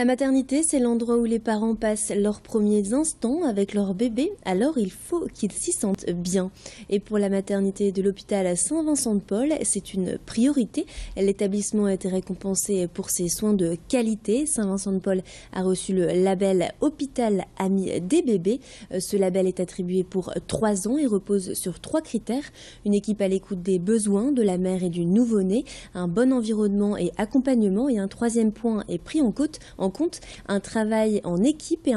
La maternité, c'est l'endroit où les parents passent leurs premiers instants avec leur bébé, alors il faut qu'ils s'y sentent bien. Et pour la maternité de l'hôpital Saint-Vincent-de-Paul, c'est une priorité. L'établissement a été récompensé pour ses soins de qualité. Saint-Vincent-de-Paul a reçu le label Hôpital Ami des bébés. Ce label est attribué pour trois ans et repose sur trois critères. Une équipe à l'écoute des besoins de la mère et du nouveau-né, un bon environnement et accompagnement et un troisième point est pris en compte compte un travail en équipe et,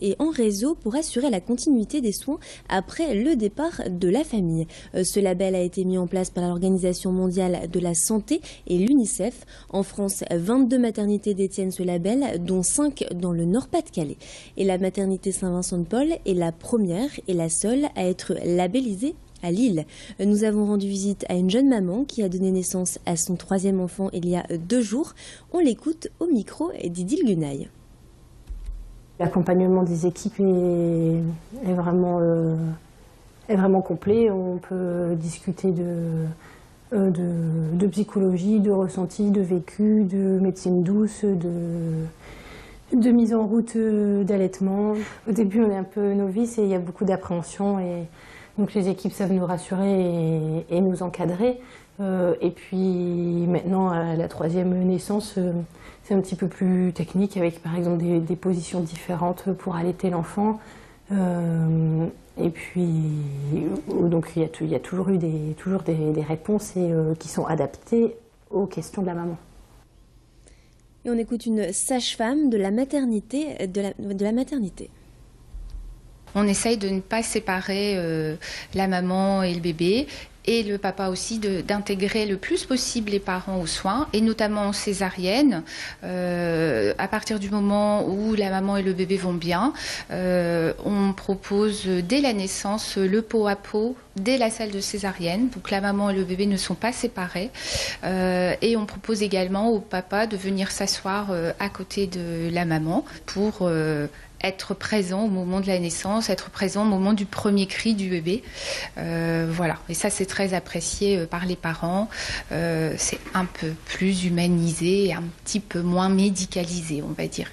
et en réseau pour assurer la continuité des soins après le départ de la famille. Euh, ce label a été mis en place par l'Organisation mondiale de la santé et l'UNICEF. En France, 22 maternités détiennent ce label, dont 5 dans le Nord-Pas-de-Calais. Et la maternité Saint-Vincent-de-Paul est la première et la seule à être labellisée à Lille. Nous avons rendu visite à une jeune maman qui a donné naissance à son troisième enfant il y a deux jours. On l'écoute au micro d'Idil Gunaï. L'accompagnement des équipes est, vraiment, euh, vraiment complet. On peut discuter de, euh, psychologie, de ressenti, de vécu, de médecine douce, de, de mise en route euh, d'allaitement. Au début, on est un peu novice et il y a beaucoup d'appréhension. Et donc les équipes savent nous rassurer et, nous encadrer. Euh, et puis maintenant, à la troisième naissance, euh, c'est un petit peu plus technique avec par exemple des, positions différentes pour allaiter l'enfant. Euh, et puis, donc il y, a, toujours eu des, toujours des, réponses qui sont adaptées aux questions de la maman. Et on écoute une sage-femme de la maternité, de la maternité on essaye de ne pas séparer euh, la maman et le bébé et le papa aussi d'intégrer le plus possible les parents aux soins, et notamment en césarienne, euh, à partir du moment où la maman et le bébé vont bien. Euh, on propose dès la naissance le pot à pot dès la salle de césarienne, donc la maman et le bébé ne sont pas séparés. et on propose également au papa de venir s'asseoir à côté de la maman pour être présent au moment de la naissance, être présent au moment du premier cri du bébé. Euh, voilà, et ça c'est très apprécié euh, par les parents. Euh, c'est un peu plus humanisé un petit peu moins médicalisé, on va dire.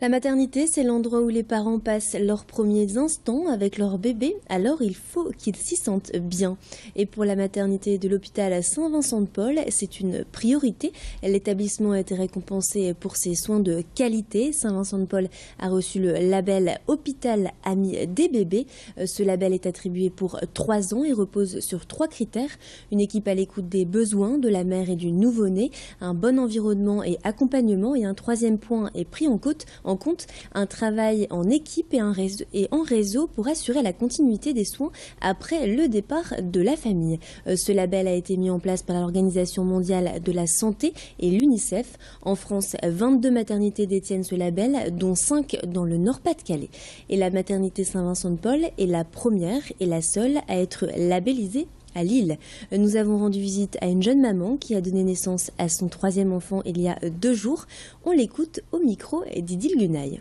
La maternité, c'est l'endroit où les parents passent leurs premiers instants avec leur bébé, alors il faut qu'ils s'y sentent bien. Et pour la maternité de l'hôpital Saint-Vincent-de-Paul, c'est une priorité. L'établissement a été récompensé pour ses soins de qualité. Saint-Vincent-de-Paul a reçu le label Hôpital Ami des bébés. Ce label est attribué pour trois ans et repose sur trois critères. Une équipe à l'écoute des besoins de la mère et du nouveau-né, un bon environnement et accompagnement et un troisième point est pris en compte en compte un travail en équipe et, en réseau pour assurer la continuité des soins après le départ de la famille. Euh, ce label a été mis en place par l'Organisation mondiale de la santé et l'UNICEF. En France, 22 maternités détiennent ce label, dont 5 dans le Nord-Pas-de-Calais. Et la maternité Saint-Vincent-de-Paul est la première et la seule à être labellisée à Lille. Nous avons rendu visite à une jeune maman qui a donné naissance à son troisième enfant il y a deux jours. On l'écoute au micro d'Idil Gunaï.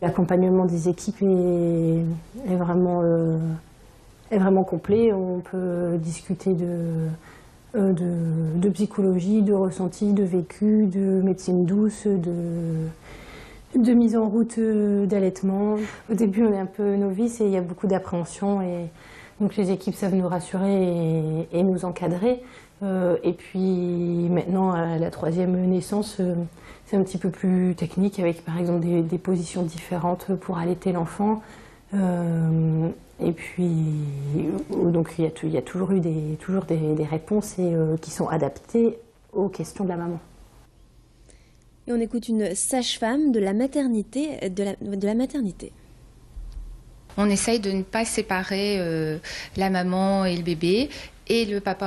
L'accompagnement des équipes est, vraiment, euh, est vraiment complet. On peut discuter de, euh, de, psychologie, de ressenti, de vécu, de médecine douce, de, de mise en route euh, d'allaitement. Au début, on est un peu novice et il y a beaucoup d'appréhension. Et donc les équipes savent nous rassurer et, nous encadrer. Euh, et puis maintenant, la troisième naissance, euh, c'est un petit peu plus technique avec par exemple des, positions différentes pour allaiter l'enfant. Et puis, donc il y, a, toujours eu des, toujours des, réponses qui sont adaptées aux questions de la maman. On écoute une sage-femme de la maternité, de la, de la maternité. On essaye de ne pas séparer euh, la maman et le bébé et le papa